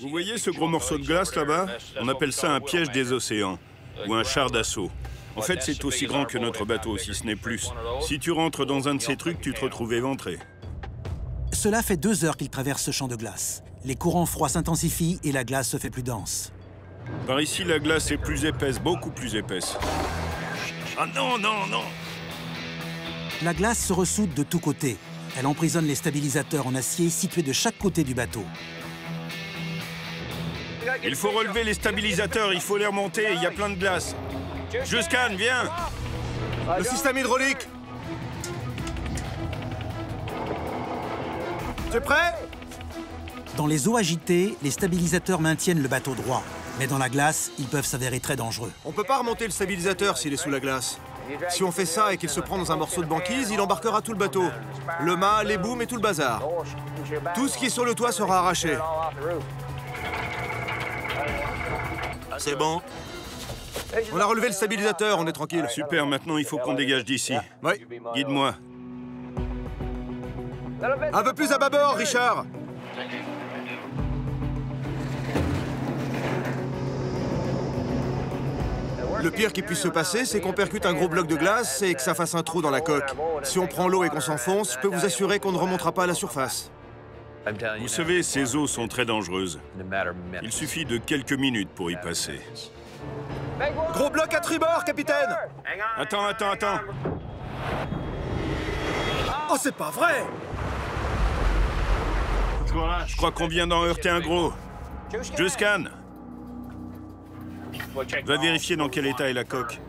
Vous voyez ce gros morceau de glace là-bas? On appelle ça un piège des océans, ou un char d'assaut. En fait, c'est aussi grand que notre bateau, si ce n'est plus. Si tu rentres dans un de ces trucs, tu te retrouves éventré. Cela fait deux heures qu'ils traversent ce champ de glace. Les courants froids s'intensifient et la glace se fait plus dense. Par ici, la glace est plus épaisse, beaucoup plus épaisse. Ah non, non, non La glace se ressoude de tous côtés. Elle emprisonne les stabilisateurs en acier situés de chaque côté du bateau. Il faut relever les stabilisateurs, il faut les remonter, il y a plein de glace. Juscan, viens Le système hydraulique C'est prêt? Dans les eaux agitées, les stabilisateurs maintiennent le bateau droit. Mais dans la glace, ils peuvent s'avérer très dangereux. On peut pas remonter le stabilisateur s'il est sous la glace. Si on fait ça et qu'il se prend dans un morceau de banquise, il embarquera tout le bateau. Le mât, les booms et tout le bazar. Tout ce qui est sur le toit sera arraché. C'est bon On a relevé le stabilisateur, on est tranquille. Super, maintenant il faut qu'on dégage d'ici. Oui. Guide-moi. Un peu plus à bâbord, Richard Le pire qui puisse se passer, c'est qu'on percute un gros bloc de glace et que ça fasse un trou dans la coque. Si on prend l'eau et qu'on s'enfonce, je peux vous assurer qu'on ne remontera pas à la surface. Vous savez, ces eaux sont très dangereuses. Il suffit de quelques minutes pour y passer. Gros bloc à tribord, capitaine Attends, attends, attends. Oh, c'est pas vrai Je crois qu'on vient d'en heurter un gros. Juscan Va vérifier dans quel état est la coque.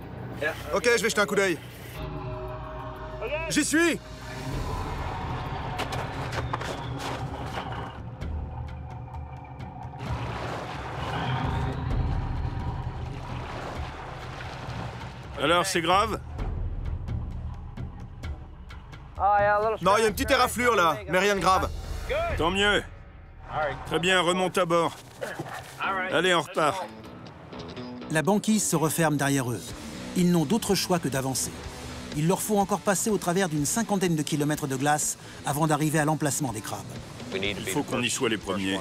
Ok, je vais jeter un coup d'œil. J'y suis Alors, c'est grave Non, il y a une petite éraflure là, mais rien de grave. Tant mieux. Très bien, remonte à bord. Allez, on repart. La banquise se referme derrière eux. Ils n'ont d'autre choix que d'avancer. Il leur faut encore passer au travers d'une cinquantaine de kilomètres de glace avant d'arriver à l'emplacement des crabes. Il faut qu'on y soit les premiers.